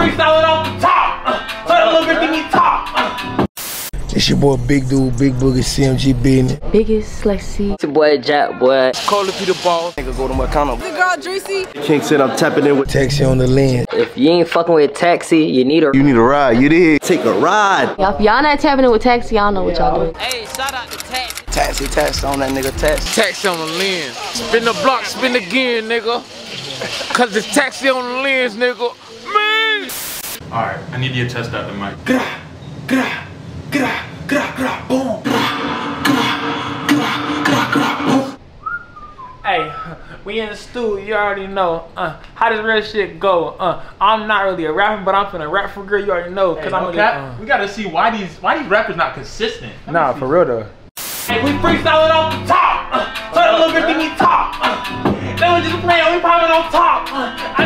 freestyling off the top. So that little bit give me top. It's your boy Big Dude, Big Boogie, CMG Business. Biggest, let's. It's your boy Jack, boy. Call if you the boss. Nigga go to McConnell. The girl Juicy. King said I'm tapping in with. Taxi on the lens. If you ain't fucking with taxi, you need a. You need a ride. You did. Take a ride. Y'all, if y'all not tapping in with taxi, y'all know what y'all doing. Hey, shout out to taxi. Taxi, taxi on that nigga, taxi. Taxi on the lens. Spin the block, spin again, nigga. Cause it's taxi on the lens, nigga. Man! Alright, I need you to test out the mic. Gra, gra, gra, gra, gra, boom. Gra, gra, gra, gra, gra, boom. Hey, we in the studio, you already know. Uh, how does real shit go? Uh, I'm not really a rapper, but I'm finna rap for girl, you already know. Cause Hey, I'm no a, cap. uh, we gotta see why these why these rappers not consistent. Nah, for real though. Hey, we freestyling off the top. Uh, so that little bit give me top. Uh, they was just playing, we popping on top. Uh,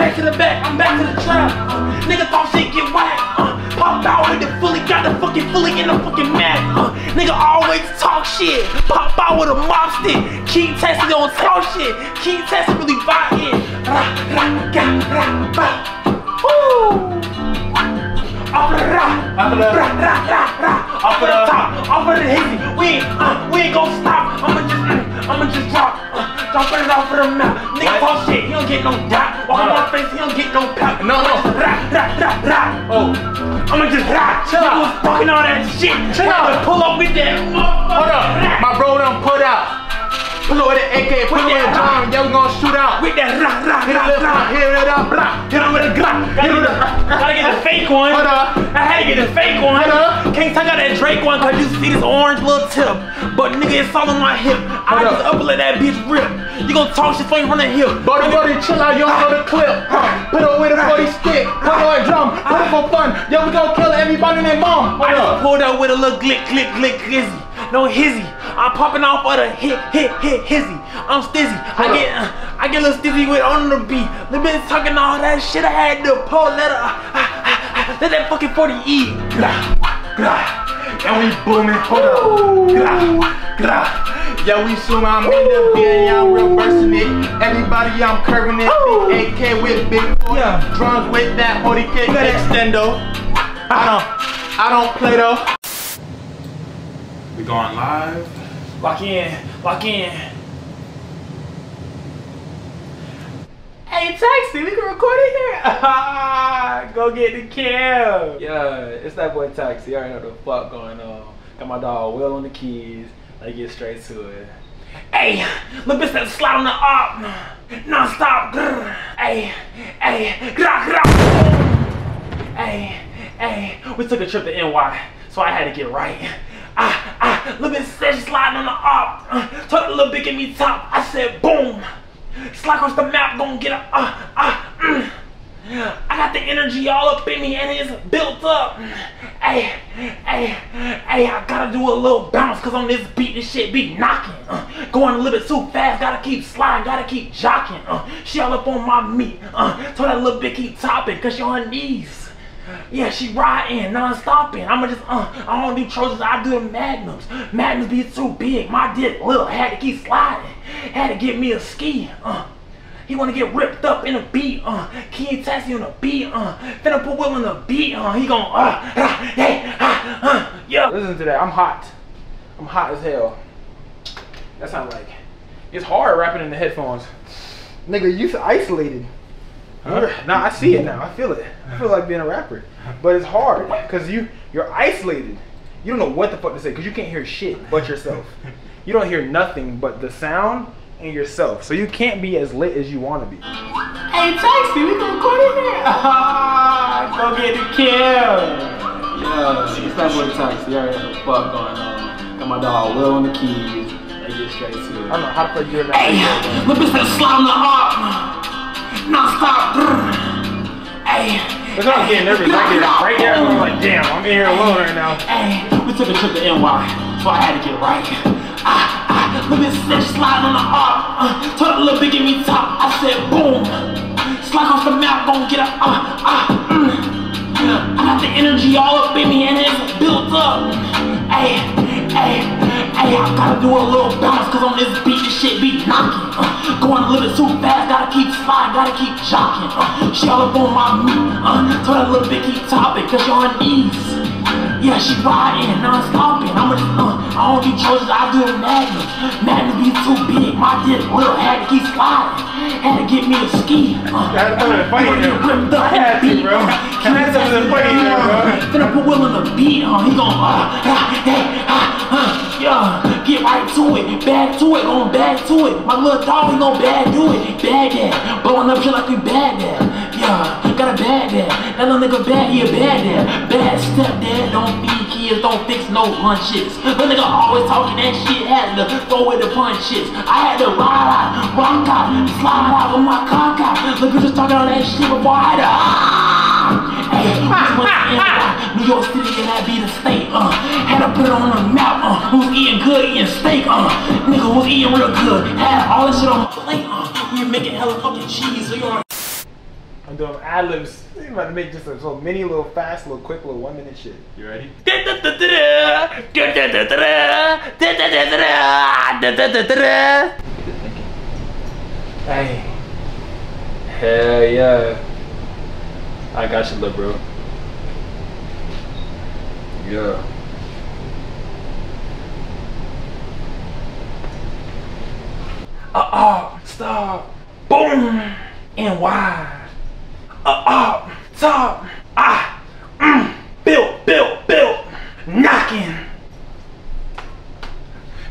back to the back. I'm back to the trap. Uh, nigga thought shit get whack. Uh, pop out with it fully, got the fucking fully in the fucking mag. Uh, nigga always talk shit. Pop out with a mop stick. Keep testing, don't talk shit. Keep testing, really vibe it. Ra, ra, ga, ra, ba. Woo. Off of the rock, Off of the- ra, ra, ra, ra. Off of the top, off of the hizzy. We ain't, uh, we ain't gon' stop. I'ma just, I'ma just drop, uh, drop it off of the. Nigga talk shit, he don't get no doubt. Walk on my face, he don't get no pout. No, no. Ra, ra, ra, ra. Oh, I'ma just rap. Chill out. was talking all that shit. Chill out. Pull up with that. hold up. My bro done put out. Pull up with the AK, pull up with the drum, yeah, we gonna shoot out. With that rah, rah, Hit it rah, rah. hit it up, blah. Hit him with fake one. Hold up. I had to get the fake one. Hold up. Can't take out that Drake one cause you see this orange little tip. But nigga, it's all on my hip. I Hold just up. up and let that bitch rip. You gon' talk shit from from the hip. Brody, brody, chill out, you don't know the clip. Huh. Put it with a 40 stick, put with a drum, put it for fun. Yo, we gonna kill everybody in their mom. I Hold just pulled up with a little glick, glick, glick, hizzy. No hizzy. I'm popping off of the hit, hit, hit, hizzy. I'm stizzy. I Hold get, uh, I get a little stizzy with on the beat. The bitch talking all that shit. I had to pull, let her, uh, uh, uh, let that fucking 40 eat. Blah, blah. And we booming, hold up. Glah, glah. Yeah, we soon, I'm in the bed, yeah, I'm reversing it. Everybody, I'm curving it. Big AK with big 40 Yeah. drums with that 40 kick extendo. I uh-huh. don't, I don't play though. We going live. Lock in, lock in. Hey, taxi, we can record it here. Go get the cab. Yeah, it's that boy taxi. I already know the fuck going on. Got my dog Will on the keys. Let's get straight to it. Hey, little bitch that slide on the up. Non-stop. Hey, hey, gra, gra. Hey, hey, we took a trip to NY, so I had to get right. Ah, ah, little bit said sliding on the. Uh, told the little bit give me top. I said boom. Slide across the map, gonna get a ah, ah, mm. I got the energy all up in me and it's built up. Hey, hey, hey, I gotta do a little bounce cause on this beat this shit be knocking. Uh, going a little bit too fast, gotta keep sliding, gotta keep jocking. Uh, she all up on my meat. Uh, told that little bit keep topping cause she on her knees. Yeah, she riding, non-stopping. I'ma just, uh, I don't do Trojans, I do the Magnums. Magnums be too big, my dick little, had to keep sliding. Had to get me a ski, uh. He wanna get ripped up in a beat, uh. King Taxi on a beat, uh. Finna put Will in a beat, uh. He gon' uh, uh, hey, uh, uh, yeah. Listen to that, I'm hot. I'm hot as hell. That sounds like, it's hard rapping in the headphones. Nigga, you isolated. Nah, I see it now. I feel it. I feel like being a rapper, but it's hard because you you're isolated. You don't know what the fuck to say because you can't hear shit but yourself. You don't hear nothing but the sound and yourself. So you can't be as lit as you want to be. Hey, taxi, we can record it here. Ah, go get the kill. Yeah, it's that boy taxi. You already know what the fuck going on. Got my dog Will on the keys. Let's get straight to it. I don't know how to play you in that. Hey, look at that slide on the arm. Non-stop. Hey. That's why I'm getting nervous. I get right there. I'm like, damn, I'm in here alone right now. Hey, we took a trip to NY, so I had to get right. Ah, ah, look at this slide on the arm. Uh, told the little bit give me top. I said, boom. Slide off the map, gon' get up. Ah, ah, mm. I got the energy all up in me and it's built up. Hey, hey, hey, I gotta do a little bounce cause on this beat this shit be knocking. Uh, going a little bit too fast, gotta keep sliding, gotta keep jocking. Uh, she all up on my meat. Uh, told that little bit keep topping cause you're on knees. Yeah, she riding, non-stopping. I'm a, uh, I don't do choices, I do magnums. Magnums be too big, my dick little, had to keep sliding. Had to get me a ski. Uh, Gotta throw it funny gonna in there. get ripped up I in had the beat. bro. Uh, I had something funny in there, bro. Finna put Will in the beat, huh? He gon' uh, ah, hey, ah, huh, yeah. Get right to it, back to it, gon' back to it. My little dog, he gon' bad do it. Bad dad, blowing up shit like we bad dad. Yeah, got a bad dad. That little nigga bad, he a bad dad. Bad stepdad, don't kids, don't fix no lunches. Little nigga always talking that shit, had to throw away the punches. I had to ride out, rock out, slide out with my cock out. Look, bitches talking all that shit before I had to. Ah! Hey, New York City, and that be the state. Uh, had to put it on the map. Uh, who was eating good, eating steak. Uh, nigga was eating real good. Had all this shit on my plate. Uh, we were making hella fucking cheese. So you're I'm doing ad libs. I'm about to make just a little mini, little fast, little quick, little one minute shit. You ready? Hey. Hell yeah. I got you, little bro. Yeah. Uh up, stop, boom, and wide. Uh up, top, ah, mm, built, built, built, knocking,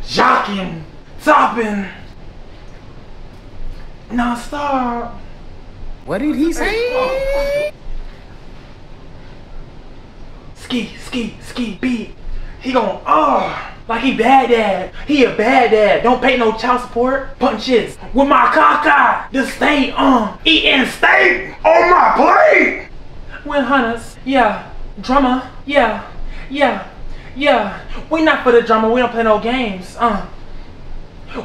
jocking, topping, non-stop. What did he say? Ski, ski, ski, beat. He gon' oh, like he bad dad. He a bad dad. Don't pay no child support. Punches with my caca. The state, um, eating steak on my plate. When hunters, yeah. Drummer, yeah, yeah, yeah. We not for the drummer. We don't play no games. Uh.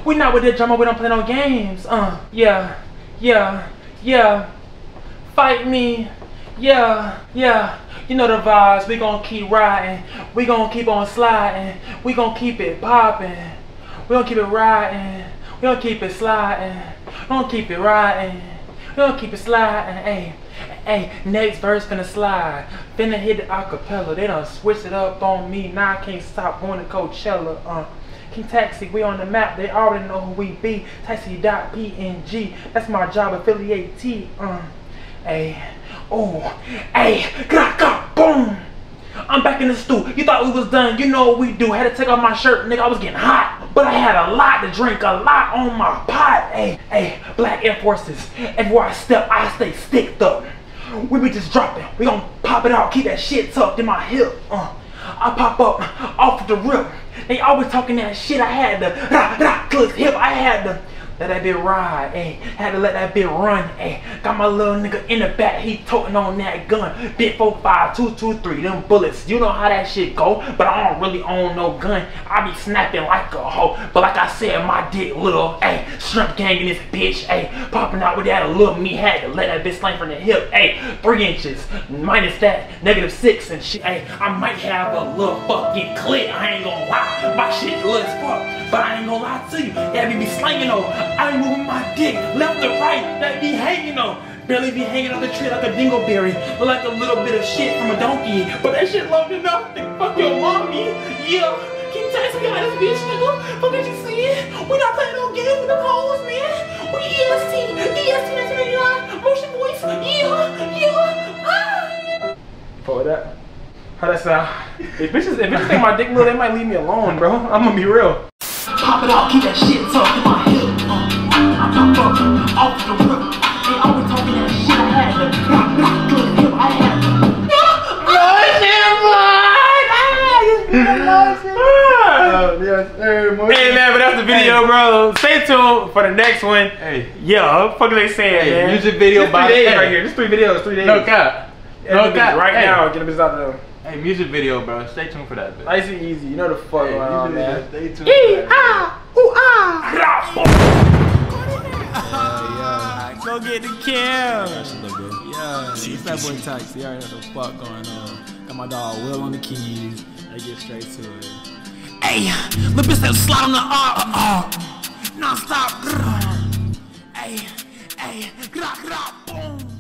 We not with the drummer. We don't play no games. Uh. Yeah, yeah, yeah. Fight me. Yeah, yeah. You know the vibes. We gonna keep riding. We gonna keep on sliding. We gonna keep it popping. We gonna keep it riding. We gonna keep it sliding. We gonna keep it riding. We gonna keep it sliding. Hey, hey. Next verse finna slide. Finna hit the acapella. They done switched it up on me. Now I can't stop going to Coachella. Uh. King Taxi, we on the map. They already know who we be. Taxi.png. That's my job. Affiliate T. Uh. Hey, oh, hey, graka, boom. I'm back in the stew. You thought we was done. You know what we do. Had to take off my shirt, nigga. I was getting hot. But I had a lot to drink, a lot on my pot. Hey, hey, black Air Forces. Everywhere I step, I stay sticked up. We be just dropping. We gon' pop it out. Keep that shit tucked in my hip. Uh, I pop up off the rip. They always talking that shit. I had to rah, rah, click hip. I had to let that bit ride, ayy. Had to let that bit run, ayy. Got my little nigga in the back, he toting on that gun. Bit 45223, them bullets. You know how that shit go, but I don't really own no gun. I be snapping like a hoe. But like I said, my dick little, ayy. Shrimp gang in this bitch, ayy. Popping out with that a little me had to let that bitch slang from the hip, ayy. Three inches, minus that, negative six and shit, ayy. I might have a little fucking clip, I ain't gonna lie. My shit little as fuck, but I ain't gonna lie to you. That be be slanging over. I be moving my dick left to right. That be hanging on. Barely be hanging on the tree like a dingleberry. Like a little bit of shit from a donkey. But that shit long enough to fuck your mommy. Yeah. Keep texting me out this bitch, nigga. Fuck what you saying? We not playing no games with the hoes, man. We EST. EST 1989. Motion voice. Yeah. Yeah. Ah. For that. How that sound? If bitches, if bitches think my dick little, they might leave me alone, bro. I'm gonna be real. Pop it out, keep that shit tucked in my hip. Uh, I pop up off the rip. They always talking that shit. I had to rock, rock, good hip. I had to. Hey man, but that's the video, bro. Stay tuned for the next one. Hey. Yeah, what the fuck are they saying, Hey, man? music video This by- three days hey. right here. This three videos, three days. No cap. No cap. right Hey. now. Get them bitches out there. Hey, music video, bro. Stay tuned for that. Bitch. Nice and easy. You know the fuck Hey, going on, music man. video, Stay tuned. for that. Ah, ah. Go get the cam. Yeah, it's that boy Taxi. You already know the fuck going on. Got my dog Will on the keys. I get straight to it. Hey, little bitch that slide on the R, uh, uh non-stop. Hey, hey, gra, gra, boom.